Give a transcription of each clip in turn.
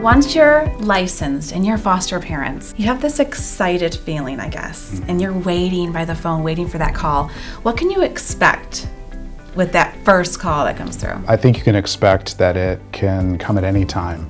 Once you're licensed and you're foster parents, you have this excited feeling, I guess, mm-hmm. and you're waiting by the phone, waiting for that call. What can you expect with that first call that comes through? I think you can expect that it can come at any time.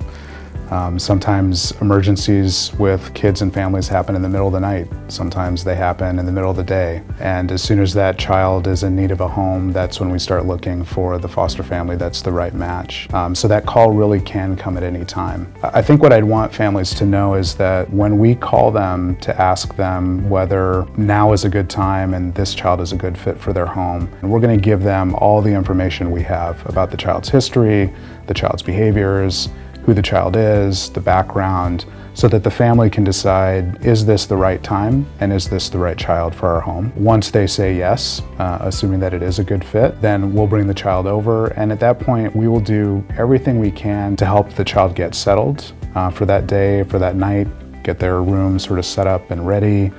Um, sometimes emergencies with kids and families happen in the middle of the night. Sometimes they happen in the middle of the day. And as soon as that child is in need of a home, that's when we start looking for the foster family that's the right match. Um, so that call really can come at any time. I think what I'd want families to know is that when we call them to ask them whether now is a good time and this child is a good fit for their home, we're going to give them all the information we have about the child's history, the child's behaviors, who the child is, the background, so that the family can decide, is this the right time and is this the right child for our home? Once they say yes, uh, assuming that it is a good fit, then we'll bring the child over and at that point we will do everything we can to help the child get settled uh, for that day, for that night, get their room sort of set up and ready,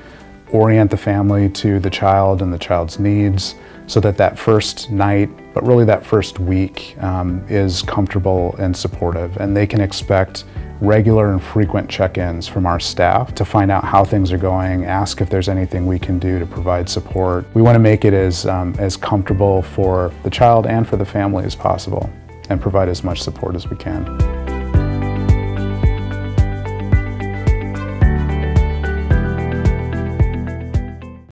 orient the family to the child and the child's needs so that that first night but really that first week um, is comfortable and supportive and they can expect regular and frequent check-ins from our staff to find out how things are going, ask if there's anything we can do to provide support. We want to make it as, um, as comfortable for the child and for the family as possible and provide as much support as we can.